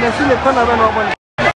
ne shine kwana